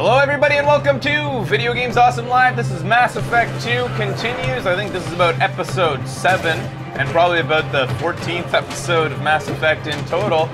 Hello, everybody, and welcome to Video Games Awesome Live. This is Mass Effect 2 continues. I think this is about episode 7, and probably about the 14th episode of Mass Effect in total.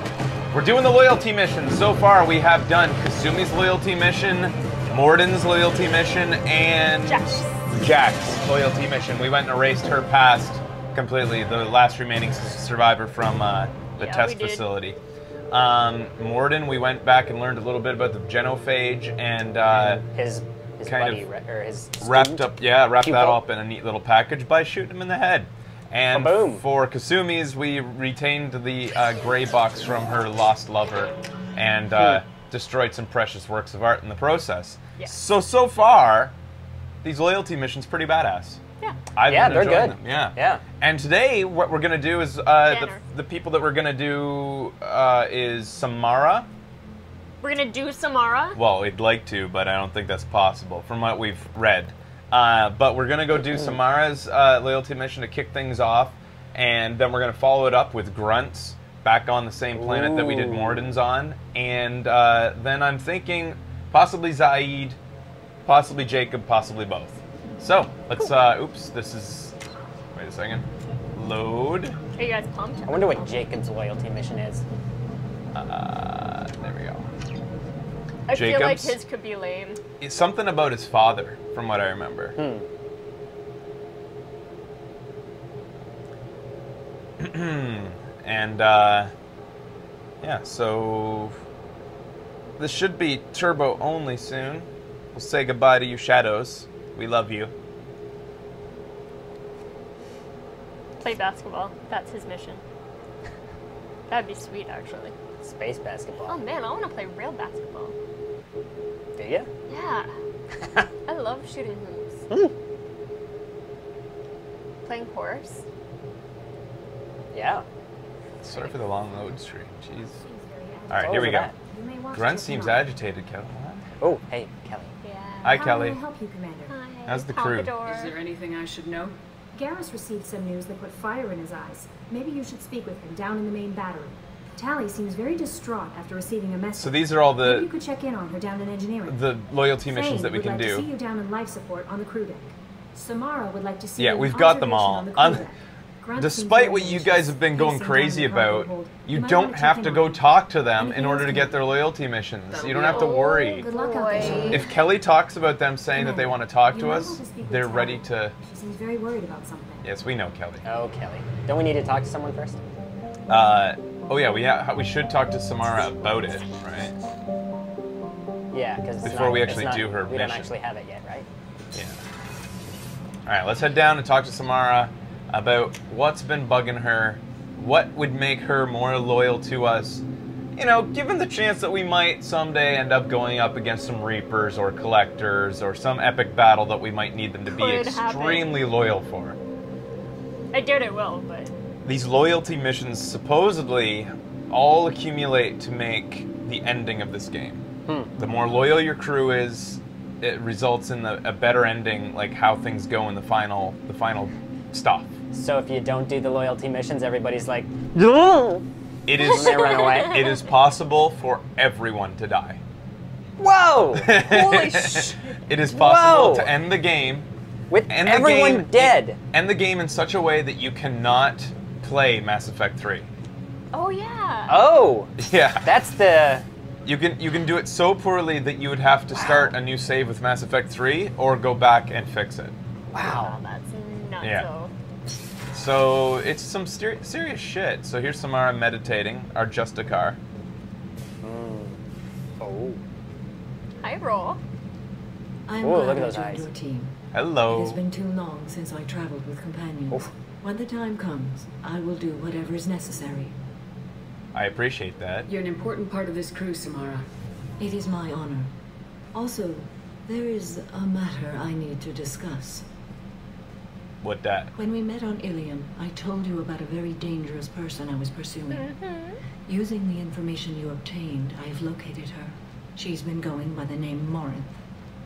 We're doing the loyalty mission. So far, we have done Kasumi's loyalty mission, Mordin's loyalty mission, and Jax. Jack's loyalty mission. We went and erased her past completely, the last remaining survivor from uh, the Yeah, test facility. did. Um, Mordin, we went back and learned a little bit about the genophage and uh, his his Kind buddy of re- or his wrapped student. up, yeah, wrapped that up in a neat little package by shooting him in the head. And Kaboom. for Kasumi's, we retained the uh, gray box from her lost lover and uh, Hmm. destroyed some precious works of art in the process. Yeah. So so far, these loyalty missions pretty badass. Yeah. I've Yeah, been they're good. them. Yeah. Yeah. And today, what we're gonna do is uh, the, the people that we're gonna do uh, is Samara. We're gonna do Samara. Well, we'd like to, but I don't think that's possible from what we've read. Uh, but we're gonna go do Samara's uh, loyalty mission to kick things off, and then we're gonna follow it up with Grunts back on the same planet that we did Mordin's on, and uh, then I'm thinking possibly Zaeed, possibly Jacob, possibly both. So let's. Uh, oops, this is. Wait a second. Load. Are you guys pumped? I wonder what Jacob's loyalty mission is. Uh, there we go. I feel like his could be lame. It's something about his father, from what I remember. Hmm. and uh, yeah, so this should be turbo only soon. We'll say goodbye to you, shadows. We love you. Play basketball. That's his mission. That'd be sweet, actually. Space basketball. Oh man, I want to play real basketball. Do you? Yeah. I love shooting hoops. Hmm. Playing horse. Yeah. Sorry for the long load stream. Jeez. Jeez, All right, here we go. that? You may want to Grunt seems agitated, Kelly. Oh, hey, Kelly. Yeah. Hi, How Kelly. may I help you, Commander? Hi. How's the crew? Pompadour. Is there anything I should know? Garrus received some news that put fire in his eyes. Maybe you should speak with him down in the main battery. Tali seems very distraught after receiving a message. So these are all the. Maybe you could check in on her down in engineering. the loyalty missions that we would can like To see you down in life support on the crew deck. Samara would like to see Yeah, you we've got them all. on the crew Un- deck. Grunt seems Despite what you guys have been going crazy down in the cargo about, you don't have to go talk to them in order to get their loyalty missions. You don't have to worry. Good luck out there. Boy. Samara. If Kelly talks about them saying that they want to talk to us, want to speak with they're ready to. She seems very worried about something. Yes, we know Kelly. Oh, Kelly. Don't we need to talk to someone first? Uh, oh yeah, we ha- we should talk to Samara about it, right? Yeah, because Before we actually do her We don't actually have it yet, right? Yeah. All right, let's head down and talk to Samara about what's been bugging her, what would make her more loyal to us. You know, given the chance that we might someday end up going up against some Reapers or Collectors or some epic battle that we might need them to be Could happen. extremely loyal for. I doubt it will, but These loyalty missions supposedly all accumulate to make the ending of this game. Hmm. The more loyal your crew is, it results in a, a better ending, like how things go in the final, the final stuff. So if you don't do the loyalty missions, everybody's like, no. It is, They run away. it is possible for everyone to die. Whoa! Holy sh! It is possible Whoa. to end the game, With end the everyone game, dead. end the game in such a way that you cannot play Mass Effect 3. oh yeah. Oh, Yeah. that's the. You can you can do it so poorly that you would have to start a new save with Mass Effect 3 or go back and fix it. Wow. Oh, that's nuts. Yeah. So it's some ser- serious shit. So here's Samara meditating, our Justicar. Mm. Oh. Hi, roll. I'm Ooh, glad look at those eyes. your team. Hello. It has been too long since I traveled with companions. Oof. When the time comes, I will do whatever is necessary. I appreciate that. You're an important part of this crew, Samara. It is my honor. Also, there is a matter I need to discuss. What that? When we met on Illium, I told you about a very dangerous person I was pursuing. Mm-hmm. Using the information you obtained, I have located her. She's been going by the name Morinth.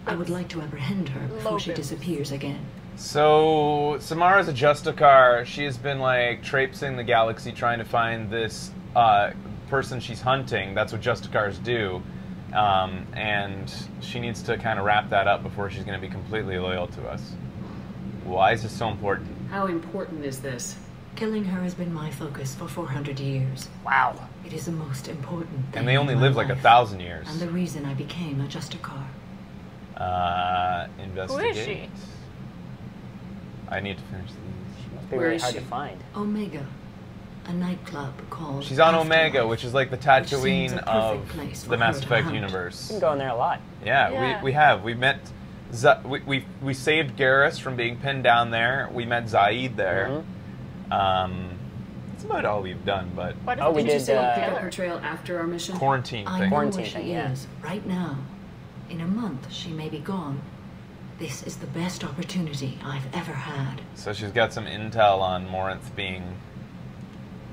I would like to apprehend her before she disappears again. So Samara's a Justicar. She has been like traipsing the galaxy trying to find this uh, person she's hunting. That's what Justicars do. Um, and she needs to kind of wrap that up before she's going to be completely loyal to us. Why is this so important? How important is this? Killing her has been my focus for 400 years. Wow. It is the most important thing. And they only live like a thousand years. And the reason I became a Justicar. Uh, investigate. Who is she? I need to finish these. Must be Where really hard she? to find. Omega, a nightclub called. She's on Afterlife, Omega, which is like the which Tatooine of the Mass Effect hunt. universe. You can go in there a lot. Yeah, Yeah. We, we have. We met. Z- we, we, we saved Garrus from being pinned down there. We met Zaeed there. Mhm. Um, that's about all we've done, but What if Oh, we Did you did, say uh, pick up her trail after our mission? quarantine I thing. know Quarantine where she yeah. is right now. In a month, she may be gone. This is the best opportunity I've ever had. So she's got some intel on Morinth being.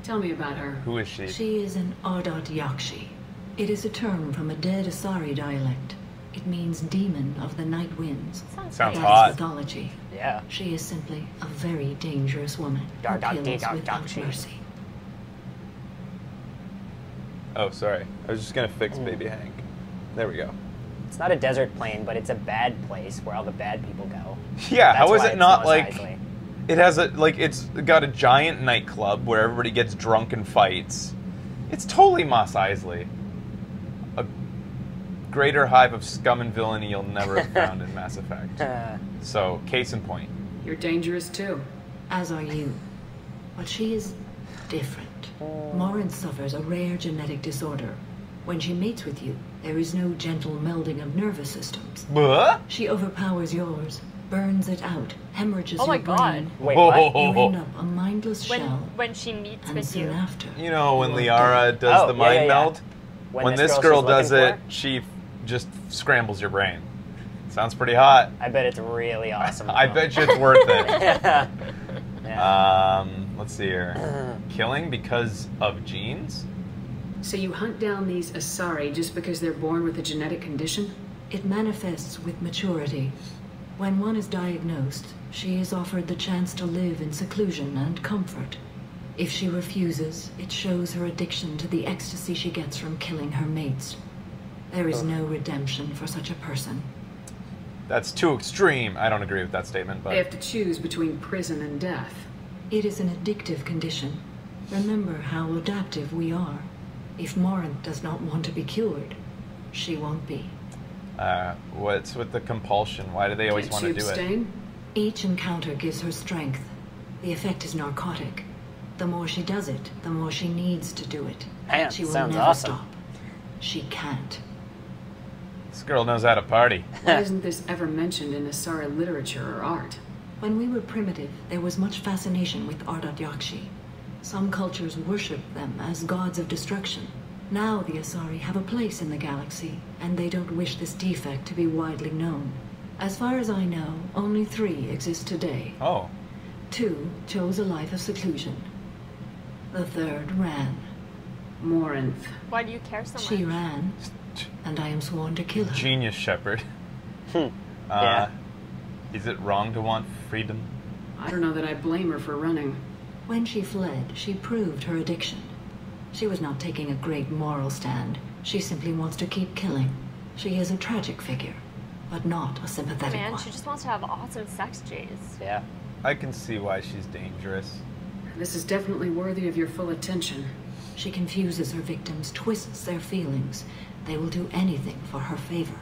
Tell me about her. Who is she? She is an Ardat Yakshi. It is a term from a dead Asari dialect. It means demon of the night winds. Sounds, Sounds nice. Hot. mythology. Yeah. She is simply a very dangerous woman who Dark, dark, kills dark, without dark, mercy. Oh, sorry. I was just gonna fix Mm. Baby Hank. There we go. It's not a desert plain, but it's a bad place where all the bad people go. Yeah, That's how is it not like Eisley. it has a like it's got a giant nightclub where everybody gets drunk and fights. It's totally Mos Eisley. A greater hive of scum and villainy you'll never have found in Mass Effect. So, case in point. You're dangerous too. As are you. But she is different. Morinth suffers a rare genetic disorder. When she mates with you, there is no gentle melding of nervous systems. What? She overpowers yours, burns it out, hemorrhages Oh my your God. brain. wait, Whoa, what? whoa, whoa, You end up a mindless When shell, when she meets and with soon you. after. You know when Liara does Oh, the yeah, mind yeah, yeah. meld? When, this girl girl does it, for? she just scrambles your brain. Sounds pretty hot. I bet it's really awesome. I bet you it's worth it. yeah. yeah. Um, let's see here. Killing because of genes? So you hunt down these Asari just because they're born with a genetic condition? It manifests with maturity. When one is diagnosed, she is offered the chance to live in seclusion and comfort. If she refuses, it shows her addiction to the ecstasy she gets from killing her mates. There is no redemption for such a person. That's too extreme. I don't agree with that statement, They have to choose between prison and death. It is an addictive condition. Remember how adaptive we are. If Morinth does not want to be cured, she won't be. uh, what's with the compulsion? Why do they always Can't want she to do it? Each encounter gives her strength. The effect is narcotic. The more she does it, the more she needs to do it. Man, she will sounds never awesome. stop. She can't. This girl knows how to party. Why isn't this ever mentioned in Asari literature or art? When we were primitive, there was much fascination with Ardat Yakshi. Some cultures worship them as gods of destruction. Now the Asari have a place in the galaxy, and they don't wish this defect to be widely known. As far as I know, only three exist today. Oh, Two chose a life of seclusion. The third ran. Morinth. Why do you care so much? She ran, and I am sworn to kill her. genius shepherd. Hmm. Uh, Yeah. Is it wrong to want freedom? I don't know that I blame her for running. When she fled, she proved her addiction. She was not taking a great moral stand. She simply wants to keep killing. She is a tragic figure, but not a sympathetic Man, one. she just wants to have awesome sex Jays. yeah. I can see why she's dangerous. This is definitely worthy of your full attention. She confuses her victims, twists their feelings. They will do anything for her favor.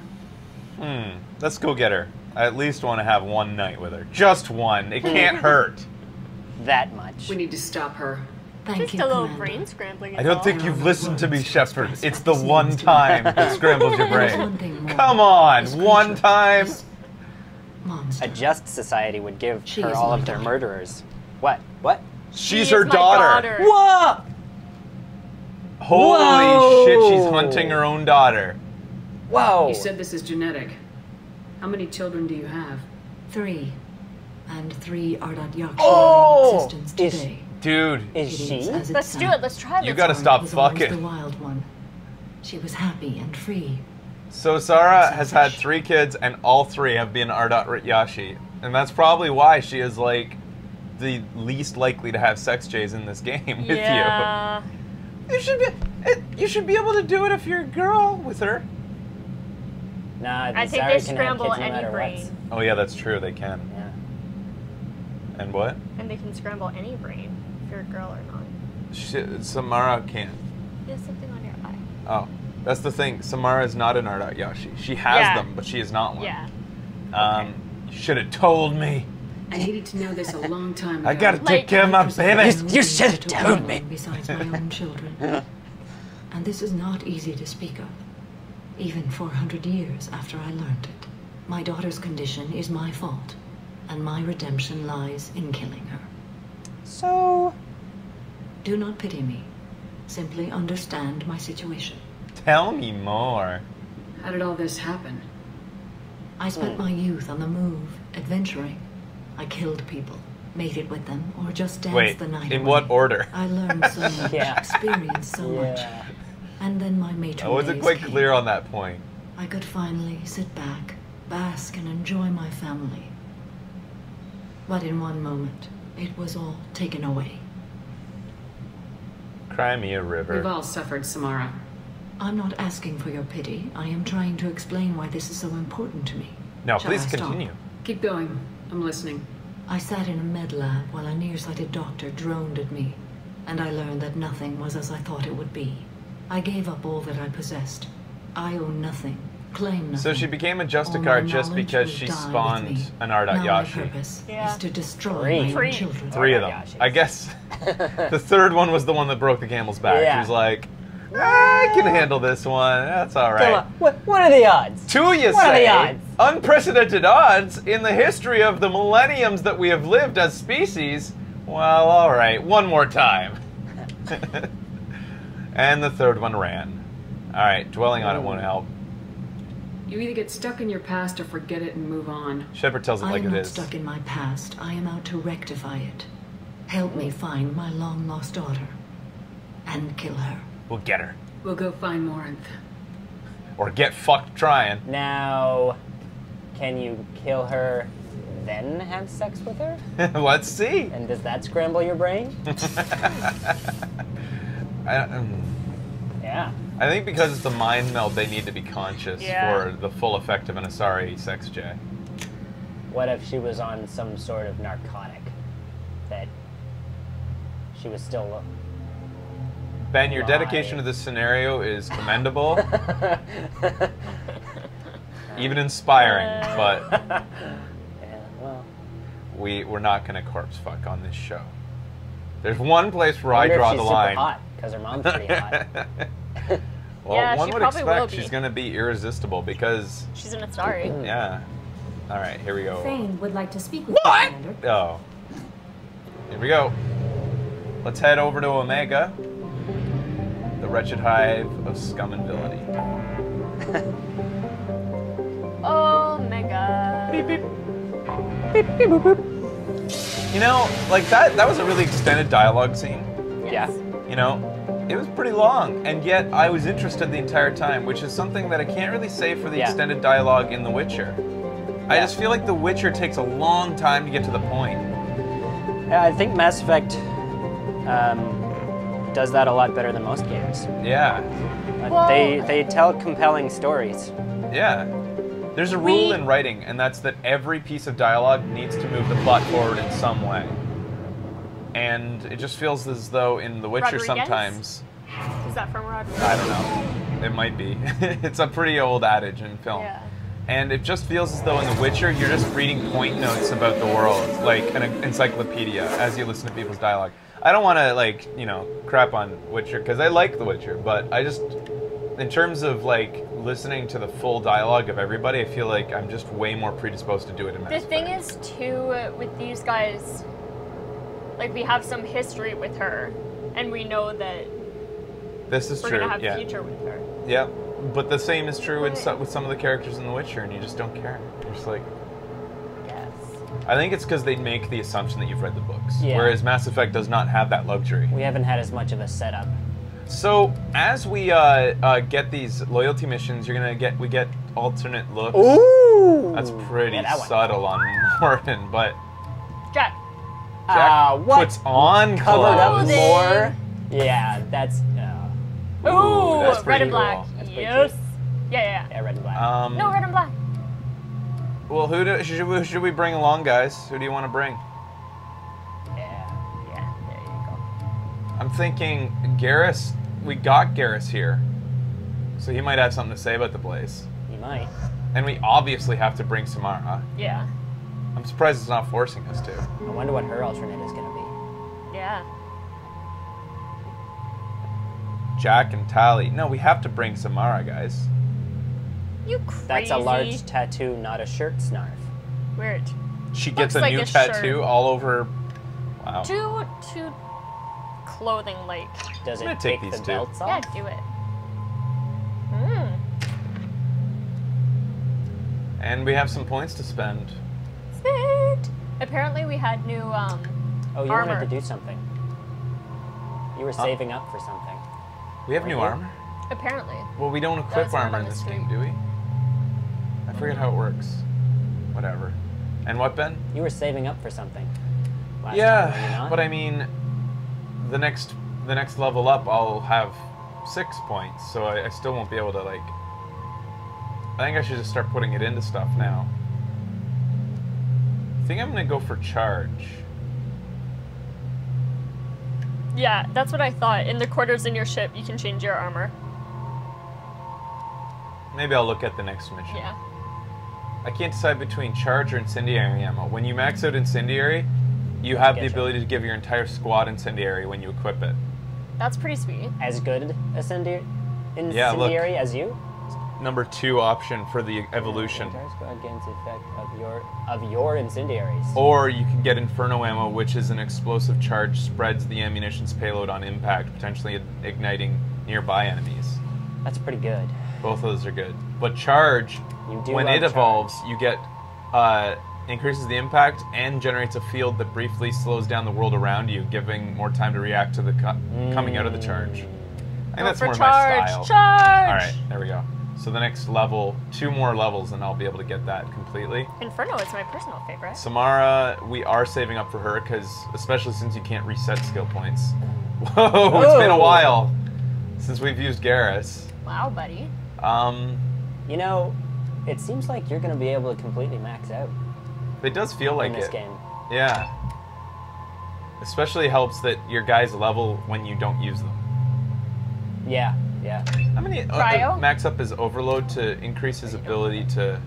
Hmm. Let's go get her. I at least want to have one night with her. Just one. It can't hurt. That much. We need to stop her. Thank Just you, a little Commander. brain scrambling. I don't all. think you've listened to me, words Shepard. It's the one time me. that scrambles your There is one brain. thing more. Come on, one time. A just society would give She her all my of their daughter. murderers. What? What? She's is her daughter. daughter. What? Holy Whoa. shit, she's hunting her own daughter. Whoa. You said this is genetic. How many children do you have? Three. And three Ardat Yakshi Oh! are in existence Is- today. Dude, Is It she? as it Let's do it. Let's try this. You gotta stop fucking. the wild one. She was happy and free. so Sarah has had three kids, and all three have been Ardat Yakshi. And that's probably why she is like the least likely to have sex jays in this game with Yeah. you. You should be, you should be able to do it if you're a girl with her. Nah, I think they scramble have no any brain. what. Oh yeah, that's true. They can. Yeah. And what? And they can scramble any brain, if you're a girl or not. Shit, Samara can't. There's something on your eye. Oh, that's the thing. Samara is not an Ardat Yakshi. She has Yeah. them, but she is not one. Yeah. Um, you should have told me. I needed to know this a long time ago. I gotta Like- take care of my preserve baby. no You should have to told me. Besides my own children. And this is not easy to speak of. Even 400 years after I learned it. My daughter's condition is my fault. And my redemption lies in killing her. So, Do not pity me. Simply understand my situation. Tell me more. How did all this happen? I spent oh. my youth on the move, adventuring. I killed people, mated with them, or just danced Wait, the night in away. what order? I learned so much, Yeah. experienced so much. And then my matron I wasn't days quite came. clear on that point. I could finally sit back, bask, and enjoy my family. But in one moment, it was all taken away. Cry me a We've all suffered, Samara. I'm not asking for your pity. I am trying to explain why this is so important to me. No, Shall please I stop? continue. Keep going. I'm listening. I sat in a med lab while a nearsighted doctor droned at me, and I learned that nothing was as I thought it would be. I gave up all that I possessed. I own nothing, claim nothing. So she became a Justicar just because she spawned an Ardat now my purpose Yeah. is to destroy Three. my Three. children. Three of them. I guess the third one was the one that broke the camel's back. Yeah. She was like, I can handle this one. That's all right. Come on. What, what are the odds? Two, you What are the odds? Unprecedented odds in the history of the millenniums that we have lived as species. Well, all right, one more time. and the third one ran. All right, dwelling on it won't help. You either get stuck in your past or forget it and move on. Shepard tells it I like am it not stuck in my past. I am out to rectify it. Help me find my long lost daughter. And kill her. We'll get her. We'll go find Morinth. Or get fucked trying. Now, can you kill her, then have sex with her? Let's see. And does that scramble your brain? I, um, Yeah. I think because it's a mind meld, they need to be conscious Yeah. for the full effect of an Asari sex J. What if she was on some sort of narcotic that she was still. Ben, your dedication to this scenario is commendable, even inspiring, uh, but Yeah, well. we, we're not going to corpse fuck on this show. There's one place where I wonder if draw she's the super line. hot, because her mom's pretty hot. well, Yeah, one she would probably expect will be. she's going to be irresistible because, She's an Asari. Mm-hmm. yeah. All right, here we go. Thane would like to speak with What? you, Commander. Oh. Here we go. Let's head over to Omega, the wretched hive of scum and villainy. Oh, mega. Beep, beep. You know, like that that was a really extended dialogue scene. Yeah. You know, it was pretty long, and yet I was interested the entire time, which is something that I can't really say for the Yeah. extended dialogue in The Witcher. I just feel like The Witcher takes a long time to get to the point. Yeah, I think Mass Effect um, does that a lot better than most games. Yeah, Uh, Well- they they tell compelling stories. yeah. There's a rule We- in writing, and that's that every piece of dialogue needs to move the plot forward in some way. And it just feels as though in The Witcher Rodriguez? sometimes, Is that from Rod? I don't know, it might be. it's a pretty old adage in film. Yeah. And it just feels as though in The Witcher, you're just reading point notes about the world, like an encyclopedia, as you listen to people's dialogue. I don't want to, like, you know, crap on Witcher, because I like The Witcher, but I just, in terms of, like, listening to the full dialogue of everybody, I feel like I'm just way more predisposed to do it in The thing is, too, with these guys, like we have some history with her, and we know that This is we're true, gonna have yeah. future with her. Yeah, but the same is true with some, with some of the characters in The Witcher, and you just don't care. You're just like. I think it's because they make the assumption that you've read the books, Yeah. whereas Mass Effect does not have that luxury. We haven't had as much of a setup. So as we uh, uh, get these loyalty missions, you're gonna get we get alternate looks. Ooh, That's pretty Yeah, that subtle on Mordin, but Jack. Jack Ah, what? puts on Covered up clothes. Clothing. more. Yeah, that's. Uh, Ooh, that's red and black. cool. That's pretty Yes. Yeah, yeah. Yeah, red and black. Um, No, red and black. Well, who, do, should, we, should we bring along, guys? Who do you want to bring? yeah, yeah. There you go. I'm thinking Garrus. We got Garrus here, so he might have something to say about the place. He might. And we obviously have to bring Samara. Yeah. I'm surprised it's not forcing us to. I wonder what her alternate is going to be. Yeah. Jack and Tali. No, we have to bring Samara, guys. You crazy. That's a large tattoo, not a shirt snarf. Weird. She gets Looks a like new a tattoo shirt. all over. Wow. Two, two clothing like. Does it take take these the two. belts Yeah, off? do it. Hmm. And we have some points to spend. Sweet. Apparently, we had new um. Oh, you Armor. wanted to do something. You were saving up for something. We have Were new you? armor? Apparently. Well, we don't equip armor in this game, do we? I forget how it works. Whatever. And what, Ben? You were saving up for something. Last time, Yeah, not? but I mean, the next the next level up, I'll have six points, so I, I still won't be able to like. I think I should just start putting it into stuff now. I think I'm gonna go for charge. Yeah, that's what I thought. In the quarters in your ship, you can change your armor. Maybe I'll look at the next mission. Yeah. I can't decide between charge or incendiary ammo. When you max out incendiary, you have the Getcha. ability to give your entire squad incendiary when you equip it. That's pretty sweet. as good incendiary, Yeah, look. as you. Number two option for the evolution. Entire squad gains effect of your of your incendiaries. Or you can get Inferno ammo, which is an explosive charge, spreads the ammunition's payload on impact, potentially igniting nearby enemies. That's pretty good. Both of those are good. But charge, when it charge. evolves, you get uh, increases the impact and generates a field that briefly slows down the world around you, giving more time to react to the co- coming out of the charge. I think that's more charge. my style. Charge. All right, there we go. So the next level, two more levels, and I'll be able to get that completely. Inferno is my personal favorite. Samara, we are saving up for her because, especially since you can't reset skill points. Whoa, it's been a while since we've used Garrus. Wow, buddy. Um, You know, it seems like you're going to be able to completely max out it does feel like in this it. game. Yeah. Especially helps that your guys level when you don't use them. Yeah, yeah. How many uh, uh, max up his overload to increase his ability to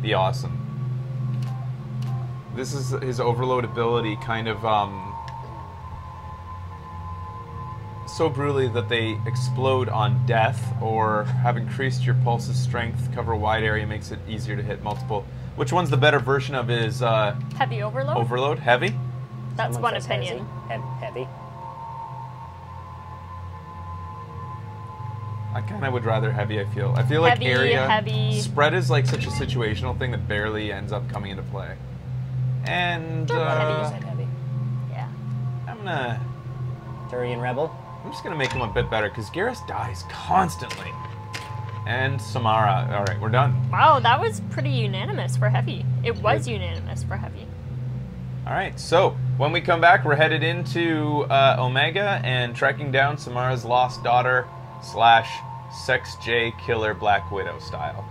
be awesome? This is his overload ability, kind of um, so brutally that they explode on death, or have increased your pulse's strength, cover a wide area, makes it easier to hit multiple. Which one's the better version of his uh, Heavy overload. overload? Heavy. That's Someone one opinion. Heavy. Heavy. I kind of would rather heavy. I feel. I feel like Heavy, area heavy. spread is like such a situational thing that barely ends up coming into play. And You uh, said heavy. Yeah. I'm gonna. Turian Rebel. I'm just gonna make him a bit better because Garrus dies constantly. And Samara. All right, we're done. Wow, that was pretty unanimous for heavy. It was unanimous for heavy. All right. So when we come back, we're headed into uh, Omega and tracking down Samara's lost daughter slash Sex J Killer Black Widow style.